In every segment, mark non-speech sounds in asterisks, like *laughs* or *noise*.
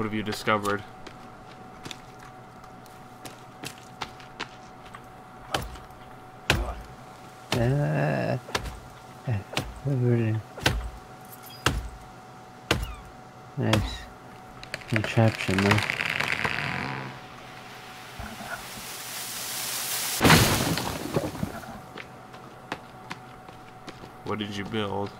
What have you discovered? Uh, uh, nice contraption though. What did you build?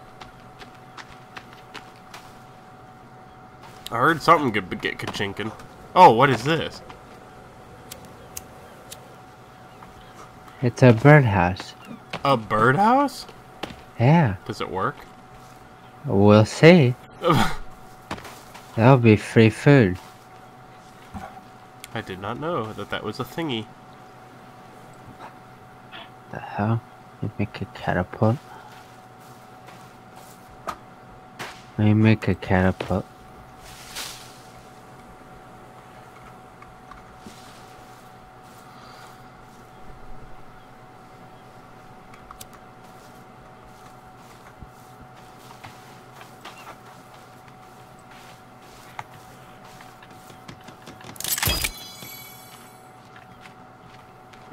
I heard something get, get kachinkin. Oh, what is this? It's a birdhouse. A birdhouse? Yeah, Does it work? we'll see. *laughs* That'll be free food. I did not know that that was a thingy. The hell? You make a catapult? Me make a catapult.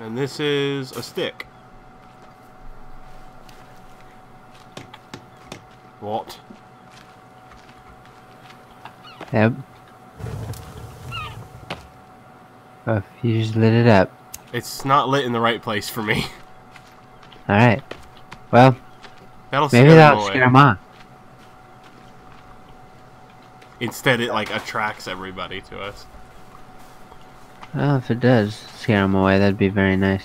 And this is a stick. What? Yep. Oh, you just lit it up. It's not lit in the right place for me. *laughs* Alright. Well, That'll maybe that'll away. scare off. Instead, it like attracts everybody to us. Well, if it does scare them away, that'd be very nice.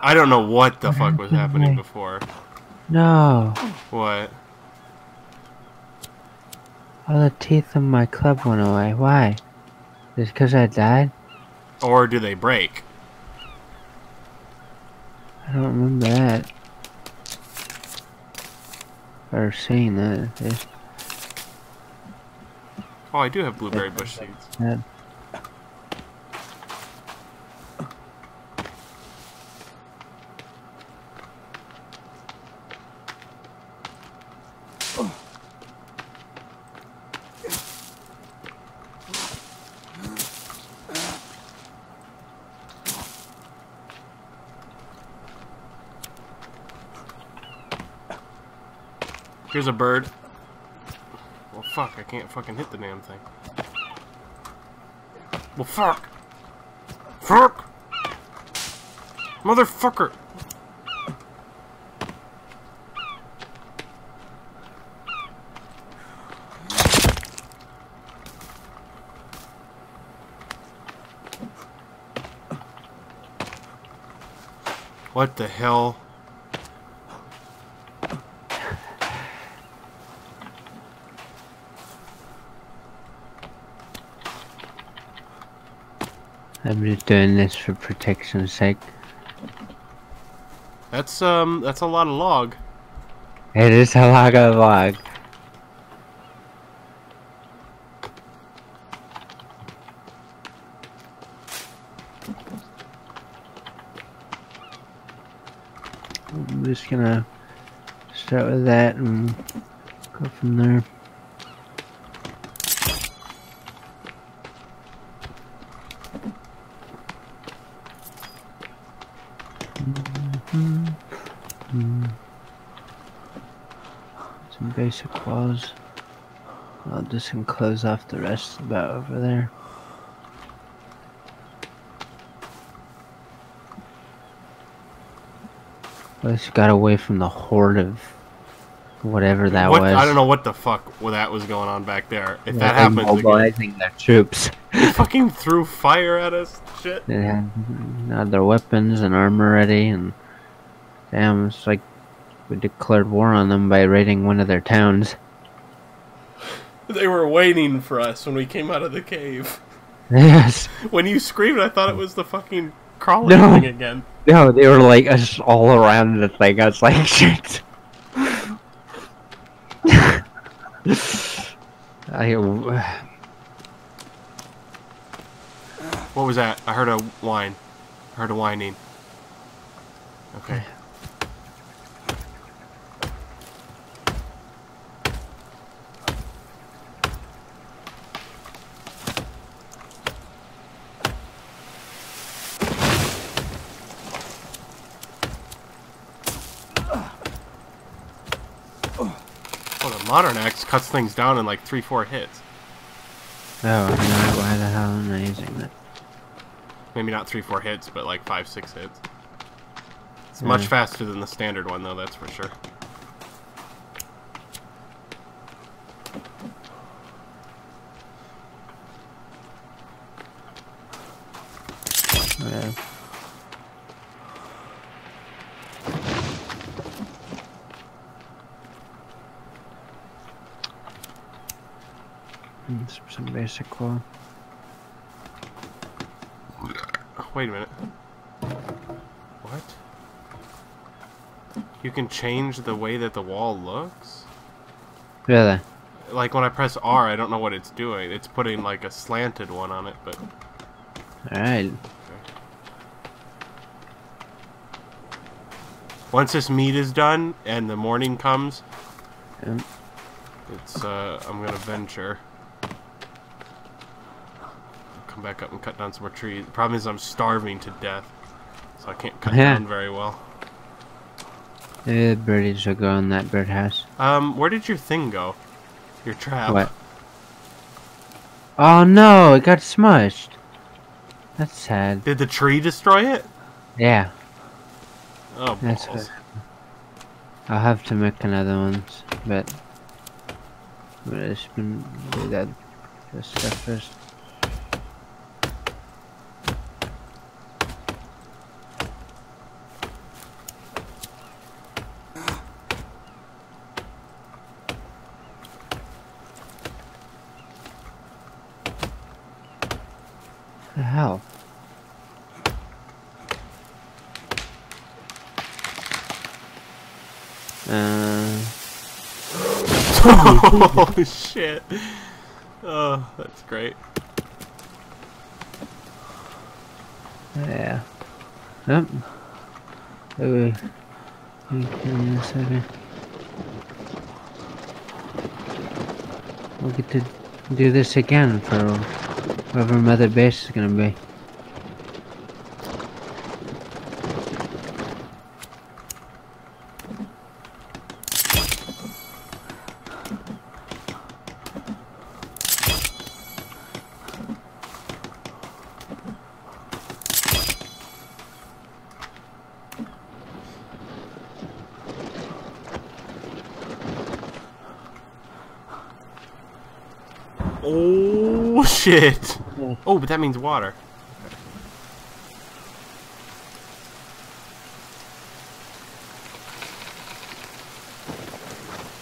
I don't know what the fuck was *laughs* happening before. No! What? All the teeth in my club went away. Why? Is because I died? Or do they break? I don't remember that. Or seeing that. Oh, I do have blueberry bush seeds. bad. Here's a bird. Well, fuck, I can't fucking hit the damn thing. Well, fuck. Fuck! Motherfucker! What the hell? I'm just doing this for protection's sake. That's um that's a lot of log. It is a log of log. I'm just gonna start with that and go from there. Some basic walls. I'll just enclose off the rest about over there. At least got away from the horde of whatever that what, was. I don't know what the fuck that was going on back there. If that They're happens again, mobilizing their troops. they fucking threw fire at us. Shit. They had, had their weapons and armor ready, and damn, it's like we declared war on them by raiding one of their towns. *laughs* They were waiting for us when we came out of the cave. *laughs* Yes. When you screamed, I thought it was the fucking crawling No. thing again. No, they were like us all around the thing. I was like, *laughs* shit. I, uh, What was that? I heard a whine. I heard a whining. Okay. Modern axe cuts things down in like three, four hits. Oh, no, why the hell am I using that? Maybe not three, four hits, but like five, six hits. It's much faster than the standard one, though. That's for sure. Yeah. Some, basic wall. Wait a minute. What? You can change the way that the wall looks? Really? Like when I press R, I don't know what it's doing. It's putting like a slanted one on it, but Alright. once this meat is done and the morning comes, Yep. it's uh I'm gonna venture. Come back up and cut down some more trees. The problem is I'm starving to death. So I can't cut Yeah. down very well. The birdies will go in that birdhouse. Um, where did your thing go? Your trap. What? Oh no, it got smushed. That's sad. Did the tree destroy it? Yeah, Oh, that's balls. I'll have to make another one, but I'm gonna just been do that this stuff first. The hell? Uh, *laughs* oh shit. Oh, that's great. yeah. Yep. Oh, wait. Wait a second. We'll get to do this again for whoever Mother Base is gonna be. Oh *laughs* shit. Oh, but that means water.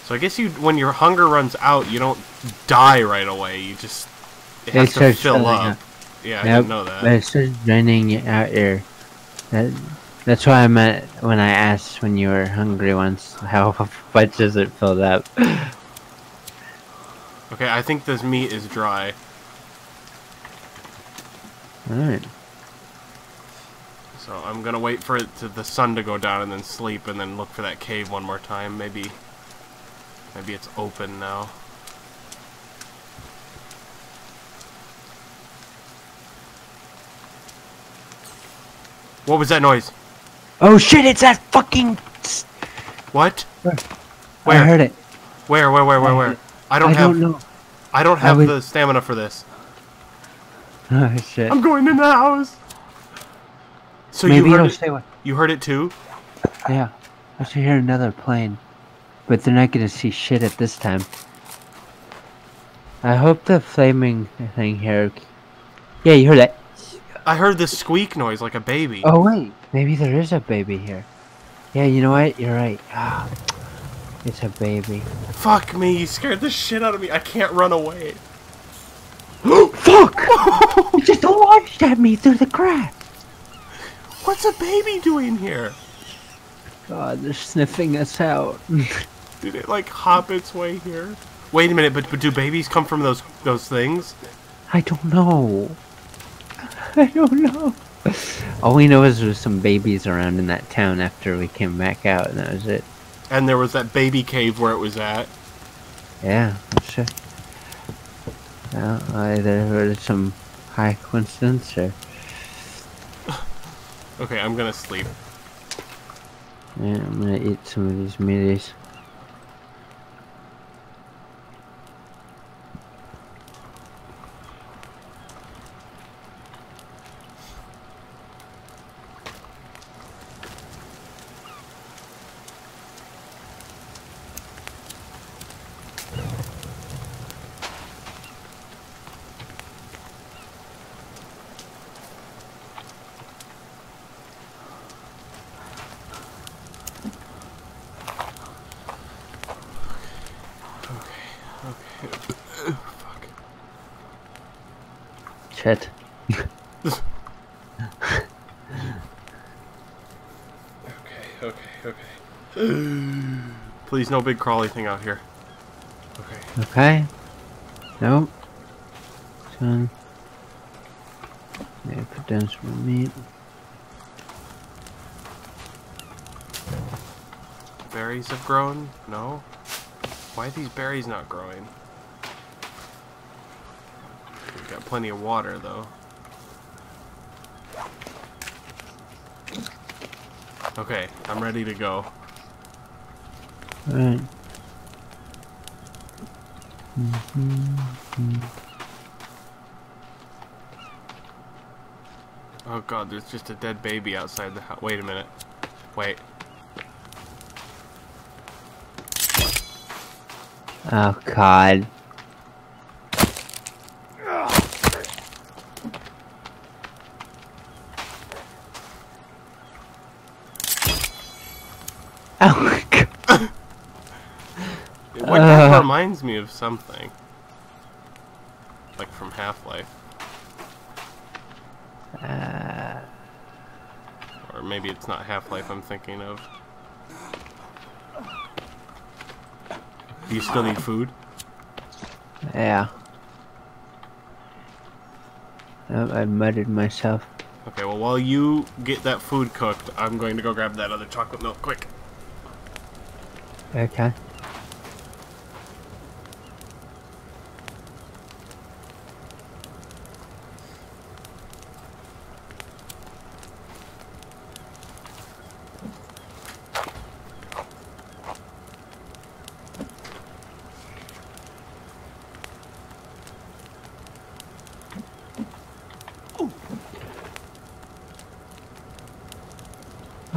So I guess you, when your hunger runs out, you don't die right away. You just it It to starts fill up. Yeah, I Yep, didn't know But that. it starts draining out here. That, that's why I meant when I asked when you were hungry once, *laughs* how much is it filled up? *laughs* Okay, I think this meat is dry. Alright. So I'm gonna wait for it to the sun to go down and then sleep and then look for that cave one more time. Maybe, maybe it's open now. What was that noise? Oh shit, it's that fucking. What? Where? I heard it. Where? Where? Where? Where? Where? I don't I have. don't know. I don't I have would- the stamina for this. *laughs* Oh shit. I'm going in the house. So Maybe you heard it, stay with. you heard it too? Yeah. I should hear another plane. But they're not gonna see shit at this time. I hope the flaming thing here. Yeah, you heard that. I heard the squeak noise like a baby. Oh wait, maybe there is a baby here. Yeah, you know what? You're right. Ah. It's a baby. Fuck me! You scared the shit out of me. I can't run away. *gasps* Fuck! *laughs* it just launched at me through the crack. What's a baby doing here? God, they're sniffing us out. *laughs* Did it like hop its way here? Wait a minute, but, but do babies come from those those things? I don't know. *laughs* I don't know. All we know is there's some babies around in that town after we came back out, and that was it. And there was that baby cave where it was at. Yeah, sure. Well, either heard some high coincidence or *sighs* Okay, I'm gonna sleep. yeah, I'm gonna eat some of these meaties. Shit. Okay, okay, okay. No big crawly thing out here. Okay. Okay. Nope. Done. Yeah, put down some meat. Berries have grown? No? Why are these berries not growing? We've got plenty of water, though. Okay, I'm ready to go. Alright. Mm-hmm. Oh god, there's just a dead baby outside the house. Wait a minute. Wait. Oh god. Oh my god. What that Uh. Reminds me of something. Like from Half-Life. Uh, Or maybe it's not Half-Life I'm thinking of. Do you still need food? yeah. Oh, I mudded myself. Okay, well while you get that food cooked, I'm going to go grab that other chocolate milk quick. Okay.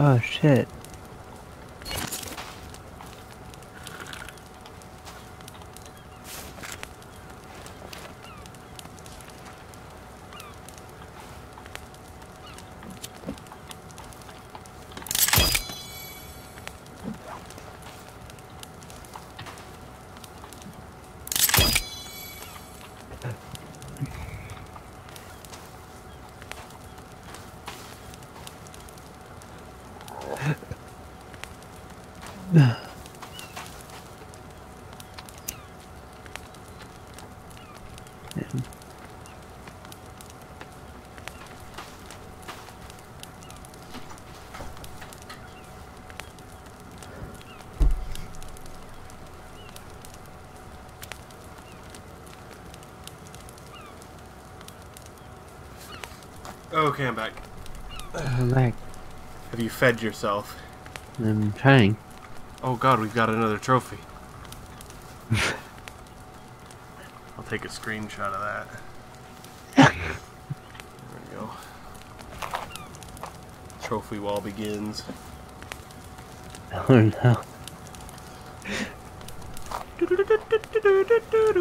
Oh shit. Okay, I'm back. I'm back. Have you fed yourself? I'm trying. Oh god, we've got another trophy. *laughs* I'll take a screenshot of that. There we go. Trophy wall begins. Oh no.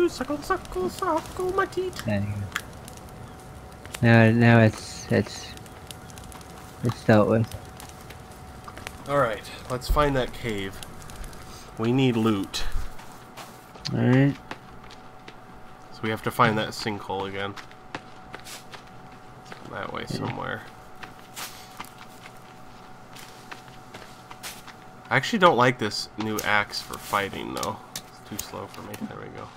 Suckle, suckle, suckle my teeth. There you go. Now, now it's it's it's dealt with. Alright, let's find that cave. We need loot. All right. So we have to find that sinkhole again. That way somewhere. I actually don't like this new axe for fighting though. It's too slow for me. There we go.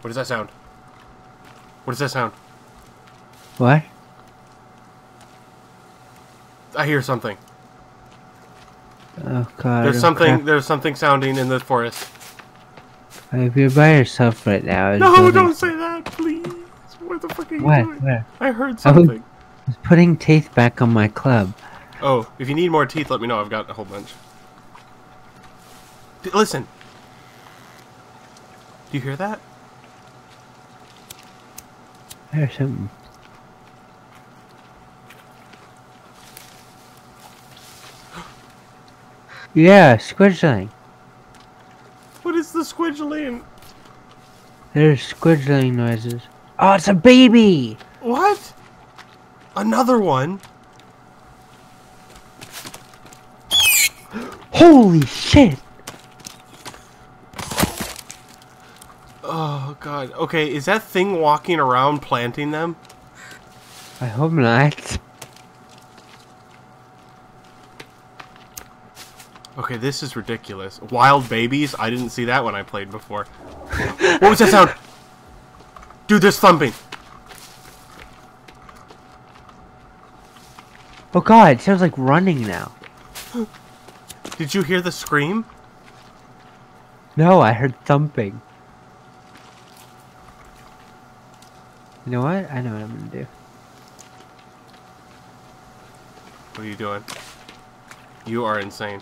What does that sound? What does that sound? What? I hear something. Oh god. There's something crap. there's something sounding in the forest. If you're by yourself right now, No, don't say that, please. What the fuck are you What? doing? What? I heard something. I was putting teeth back on my club. Oh, if you need more teeth, let me know. I've got a whole bunch. D- listen. Do you hear that? There's something. Yeah, squidgling. What is the squidgeling? There's squidgling noises. Oh, it's a baby! What? Another one? Holy shit! Oh god. Okay, is that thing walking around planting them? I hope not. Okay, this is ridiculous. Wild babies? I didn't see that when I played before. what was that sound? Dude, there's thumping. Oh god, it sounds like running now. Did you hear the scream? No, I heard thumping. You know what? I know what I'm gonna do. What are you doing? You are insane.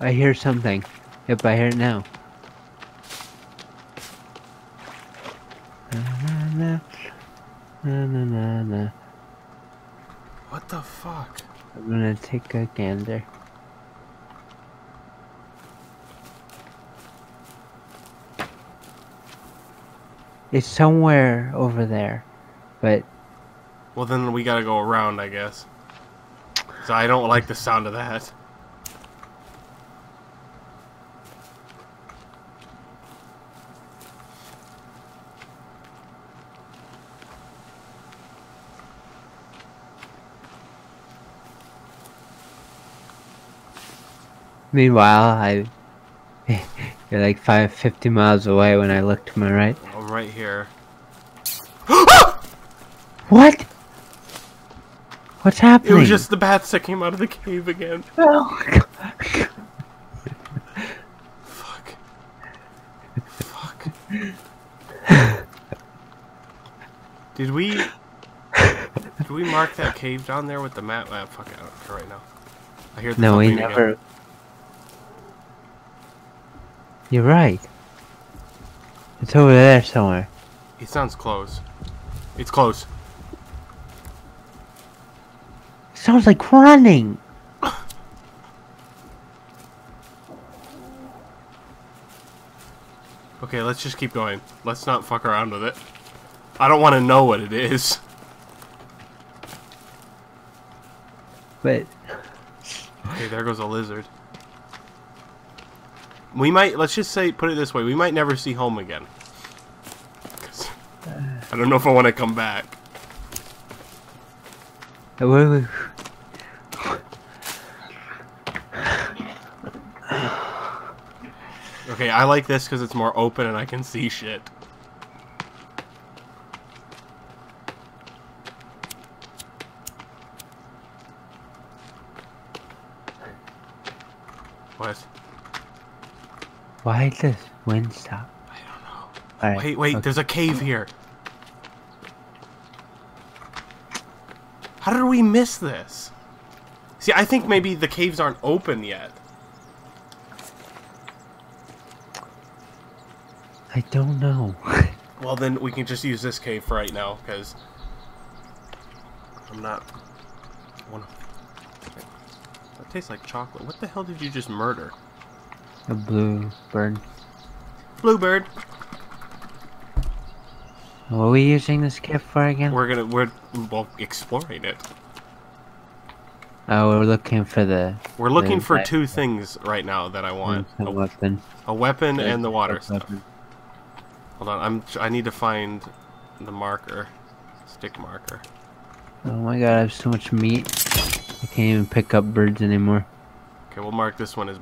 I hear something. Yep, I hear it now. Na, na, na. What the fuck? I'm gonna take a gander. It's somewhere over there, but Well, then we gotta go around, I guess. So I don't like the sound of that. meanwhile, I *laughs* you're like five fifty miles away when I look to my right. I'm right here. *gasps* What? What's happening? It was just the bats that came out of the cave again. *laughs* Oh, God. Fuck. Fuck. *laughs* Did we... Did we mark that cave down there with the map? Ah, fuck it, I don't care right now. I hear the No, we thumping again. never. You're right. It's over there somewhere. It sounds close. It's close. sounds like running. *laughs* Okay, let's just keep going. Let's not fuck around with it. I don't want to know what it is. But Okay, there goes a lizard. We might, let's just say, put it this way, we might never see home again I don't know if I want to come back. Okay, I like this because it's more open and I can see shit. What? Why does wind stop? I don't know. Alright, Wait, wait, okay. there's a cave here. How did we miss this? See, I think maybe the caves aren't open yet. I don't know. *laughs* Well, then we can just use this cave for right now, because I'm not. Wanna... That tastes like chocolate. What the hell did you just murder? A blue bird. Bluebird. What are we using this kit for again? We're gonna we're well exploring it. oh, we're looking for the We're looking the for vi- two things right now that I want: the a, weapon. a weapon and the water stuff. weapon. Hold on, I'm I need to find the marker, stick marker. Oh my god, I have so much meat. I can't even pick up birds anymore. Okay, we'll mark this one as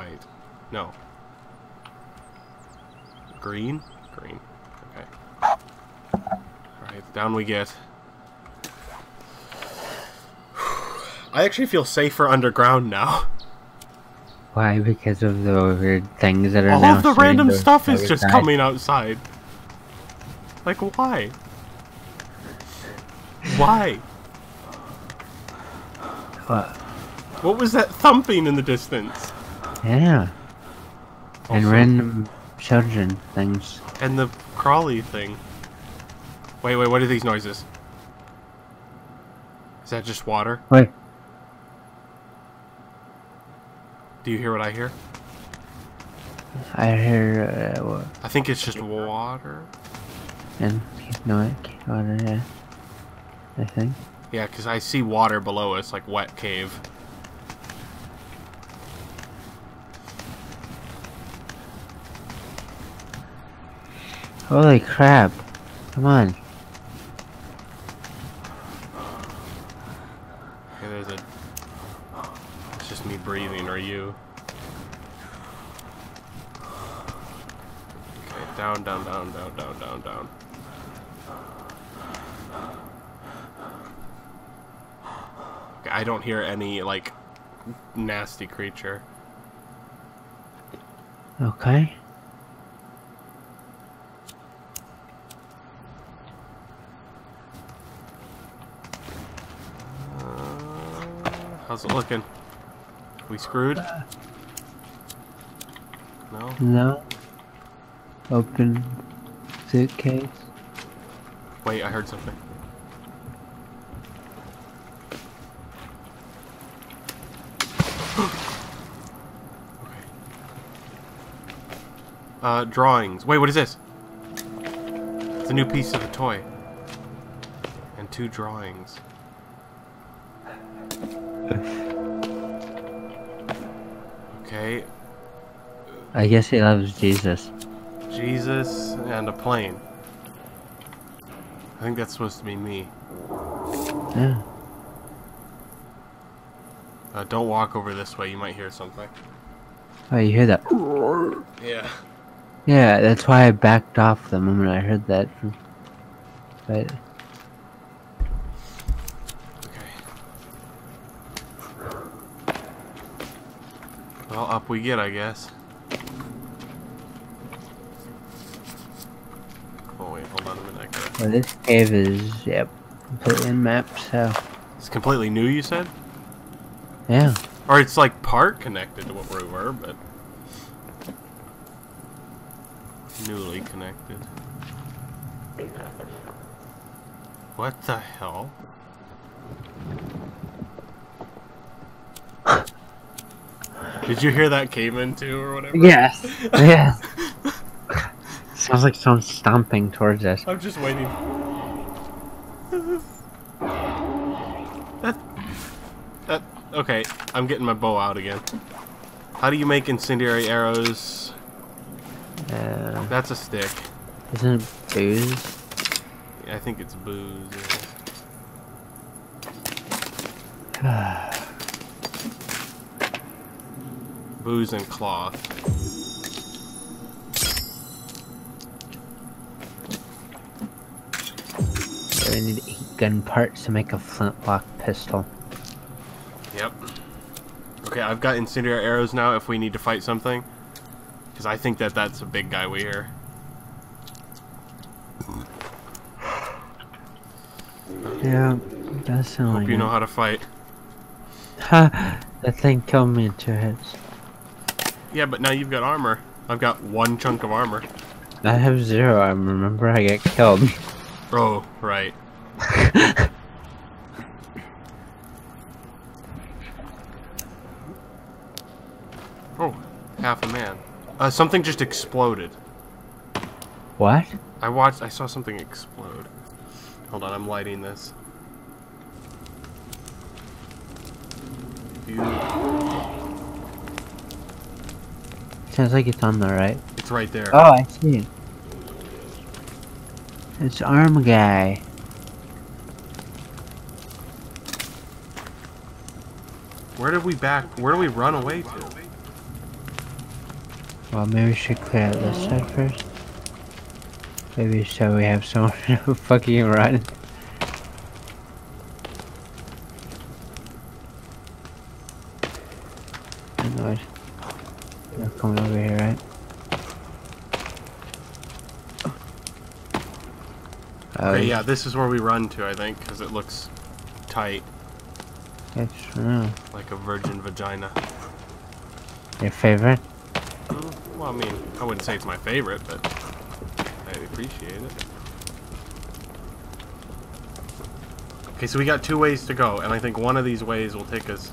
white. No. Green? Green. Okay. Alright, down we get. I actually feel safer underground now. Why? Because of the weird things that are All of the random stuff is just coming outside. Like, why? Why? What? What was that thumping in the distance? Yeah. And random children things. And the crawly thing. Wait, wait, what are these noises? Is that just water? Wait. Do you hear what I hear? I hear. Uh, what? I think it's just water. And no, water, yeah. I think. Yeah, because I see water below us, like wet cave. Holy crap. Come on. There's a. It's just me breathing, or you. Okay, down, down, down, down, down, down, down. Okay, I don't hear any, like, nasty creature. Okay. How's it looking? We screwed? No? No. Open suitcase. Wait, I heard something. okay. *gasps* Uh, drawings. Wait, what is this? It's a new piece of a toy. And two drawings. I guess he loves Jesus. Jesus and a plane. I think that's supposed to be me. Yeah. Uh, don't walk over this way, you might hear something. Oh, you hear that? Yeah. Yeah, that's why I backed off the moment I heard that. But Okay. Well, up we get, I guess. Oh wait, hold on a minute. I gotta- well, this cave is yep completely unmapped. So It's completely new, you said? yeah. Or it's like part connected to what we were, but newly connected. What the hell? Did you hear that came in too, or whatever? Yes. *laughs* yes. Sounds like someone stomping towards us. I'm just waiting. that, that, okay, I'm getting my bow out again. How do you make incendiary arrows? Uh, That's a stick. isn't it booze? I think it's booze. *sighs* Booze and cloth. So we need eight gun parts to make a flintlock pistol. Yep. Okay, I've got incendiary arrows now if we need to fight something. Because I think that that's a big guy we hear. Yeah, does sound Hope like you know how to fight. Ha! That thing killed me in two hits. Yeah, but now you've got armor. I've got one chunk of armor. I have zero. I remember I get killed. *laughs* Oh, right. *laughs* oh, half a man. Uh, something just exploded. what? I watched. I saw something explode. Hold on, I'm lighting this. Sounds like it's on the right. It's right there. Oh, I see it. It's Arm Guy. Where did we back? Where do we run away to? Well, maybe we should clear out this side first. Maybe so we have someone *laughs* to fucking run. I know it. They're coming over here, right? Oh, Okay, yeah, this is where we run to, I think, because it looks tight, That's true. like a virgin vagina. Your favorite? Well, I mean, I wouldn't say it's my favorite, but I appreciate it. Okay, so we got two ways to go, and I think one of these ways will take us.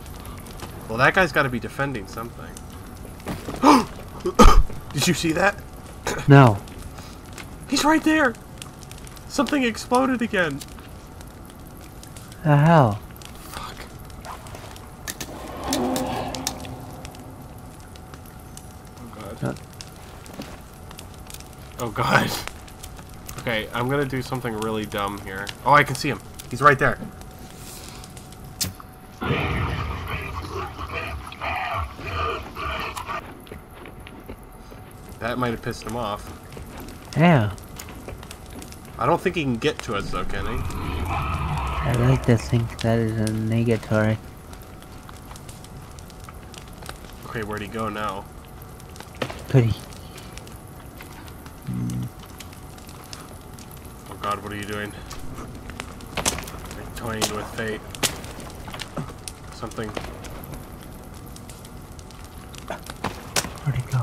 Well, that guy's got to be defending something. *gasps* Did you see that? No. He's right there. Something exploded again. The hell? Fuck. Oh god. Uh. Oh god. Okay, I'm gonna do something really dumb here. Oh, I can see him. He's right there. That might have pissed him off. Yeah. I don't think he can get to us though, can he? I like to think that is a negatory. Okay, where'd he go now? Could he? Oh god, what are you doing? Toying with fate. Something Where'd he go?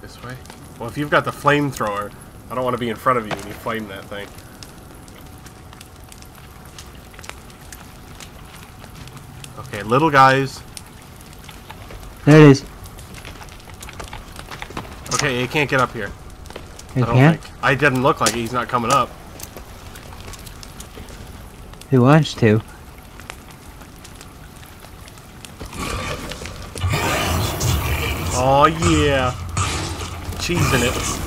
this way? Well, if you've got the flamethrower, I don't want to be in front of you when you flame that thing. Okay, little guys. There it is. Okay, he can't get up here. You I don't can't? think. I didn't look like it. He's not coming up. He wants to. Oh yeah. Cheesing it.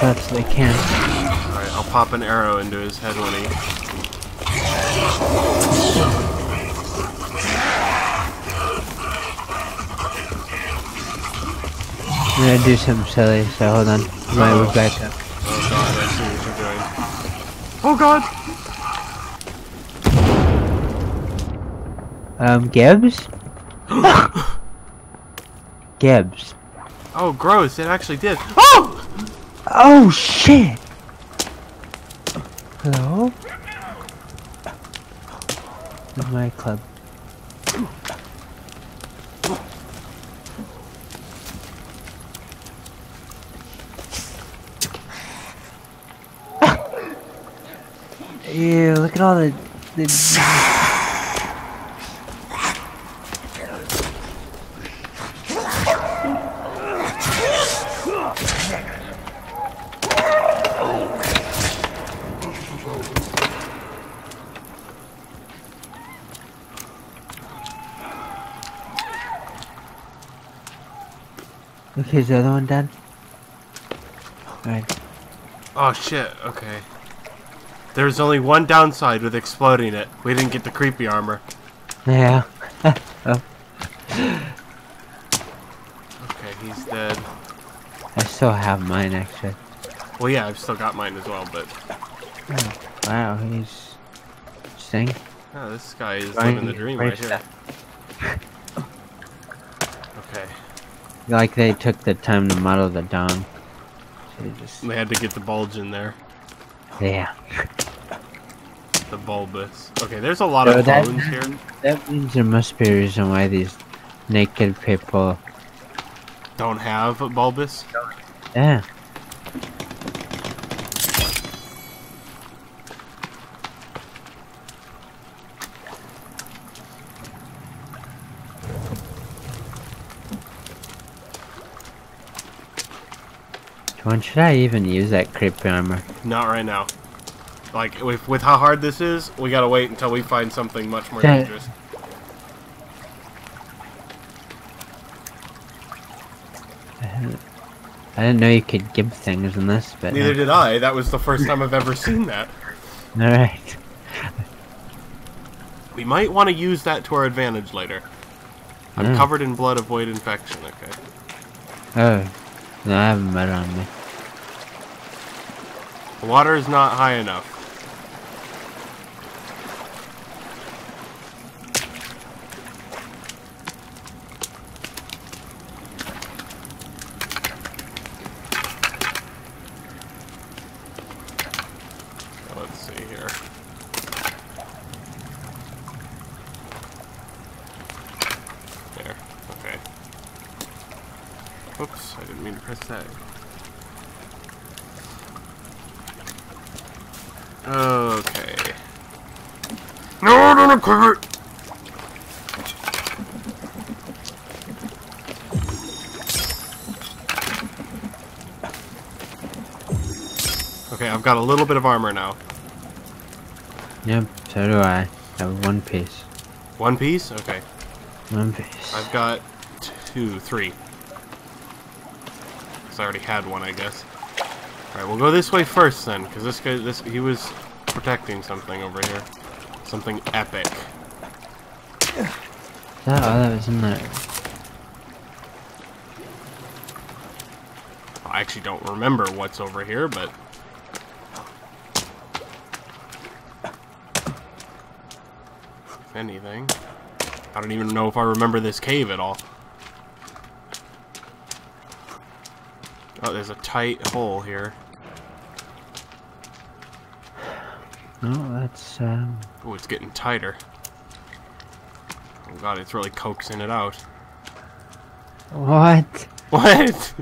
That's all as fast as they can't. Alright, I'll pop an arrow into his head when he. I'm gonna do something silly, so hold on. I Might move back up. Oh god, I see what you're doing. Oh god! Um, Gibs? Gibs. *gasps* Oh, gross! It actually did. Oh! Oh, shit! Hello? My club. Ew, look at all the, the Okay, is the other one done? Alright. Oh shit, okay. There's only one downside with exploding it. We didn't get the creepy armor. Yeah. *laughs* oh, Okay, he's dead. I still have mine actually. Well, yeah, I've still got mine as well, but... Oh, wow, he's sing. Oh, this guy is living the dream right here. Like they took the time to model the dong. They just They had to get the bulge in there. yeah. The bulbous. Okay, there's a lot So of that- clones here. That means there must be a reason why these naked people. Don't have bulbous. Yeah. When should I even use that creepy armor? Not right now. Like, with, with how hard this is, we gotta wait until we find something much more dangerous. I didn't know you could give things in this, but Neither did I. That was the first time I've ever seen that. *laughs* all right. We might want to use that to our advantage later. I'm Yeah. covered in blood, avoid infection, okay. Oh, no, I have mud on me. The water is not high enough. Let's see here. There. Okay. Oops, I didn't mean to press that. Okay. No, no, no, cover it! Okay, I've got a little bit of armor now. Yep, so do I. Have one piece. One piece? Okay. One piece. I've got two, three. Because I already had one, I guess. Alright, we'll go this way first then, because this guy, this he was protecting something over here. Something epic. That, oh, that was in there. I actually don't remember what's over here, but... If anything... I don't even know if I remember this cave at all. Oh, there's a tight hole here. No, that's, um... Oh, it's getting tighter. Oh god, it's really coaxing it out. What? *laughs* What?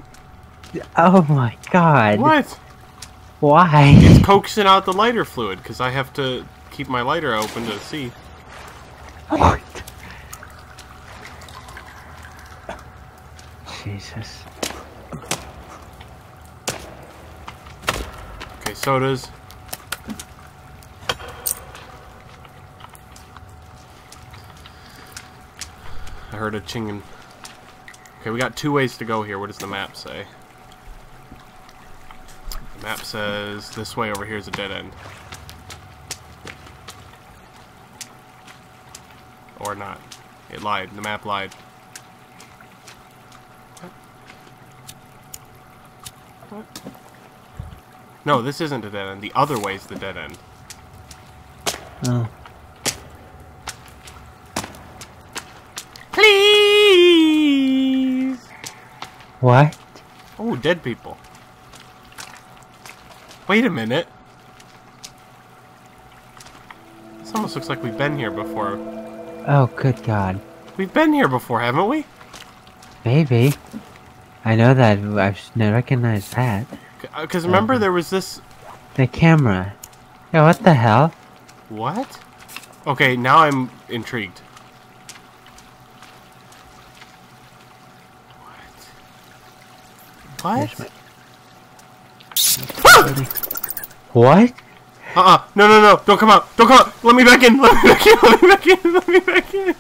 Oh my god. What? Why? It's coaxing out the lighter fluid, because I have to keep my lighter open to see. Jesus. Okay, sodas. I heard a chinging. Okay, we got two ways to go here. What does the map say? The map says this way over here is a dead end. Or not. It lied. The map lied. No, this isn't a dead end. The other way's the dead end. Oh. Please! What? Oh, dead people. Wait a minute. This almost looks like we've been here before. Oh, good god. We've been here before, haven't we? Maybe. I know that. I recognize that. Because uh, remember Uh-huh. there was this... The camera. Yeah, what the hell? What? Okay, now I'm intrigued. What? What? What? Uh-uh. No, no, no. Don't come out. Don't come out. Let me back in. Let me back in. *laughs* Let me back in. Let me back in.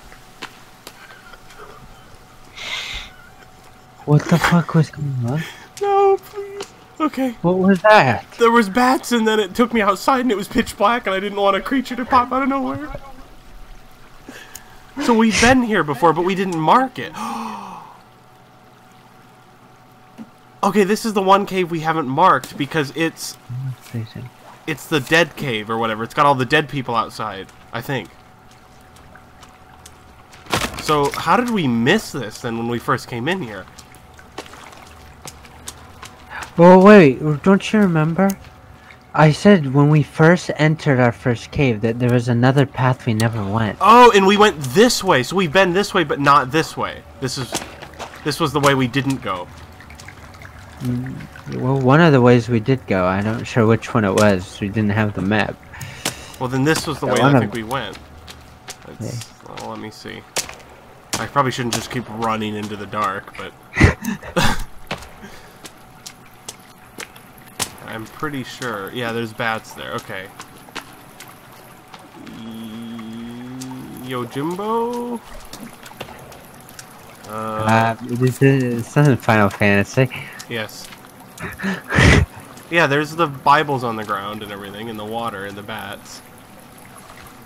What the fuck was going on? No, please. Okay. What was that? There was bats, and then it took me outside, and it was pitch black, and I didn't want a creature to pop out of nowhere. So we've been here before, but we didn't mark it. *gasps* okay, this is the one cave we haven't marked because it's. It's the dead cave or whatever. It's got all the dead people outside, I think. So how did we miss this then when we first came in here? Well, wait, don't you remember? I said when we first entered our first cave that there was another path we never went. Oh, and we went this way. So we've been this way, but not this way. This is, this was the way we didn't go. Well, one of the ways we did go, I'm not sure which one it was. We didn't have the map. Well, then this was the Yeah, way I think we went. Well, let me see. I probably shouldn't just keep running into the dark, but *laughs* I'm pretty sure. Yeah, there's bats there. Okay. Yo, Jimbo. Uh, Uh, this is this isn't Final Fantasy. Yes. yeah, there's the Bibles on the ground and everything, and the water and the bats.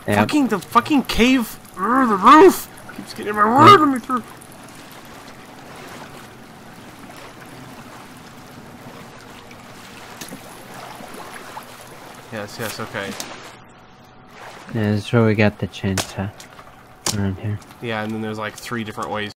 Yep. Fucking the fucking cave, Urgh, the roof keeps getting my word on me through. Yes, yes, okay. Yeah, this is where we got the. Around here. Yeah, and then there's like three different ways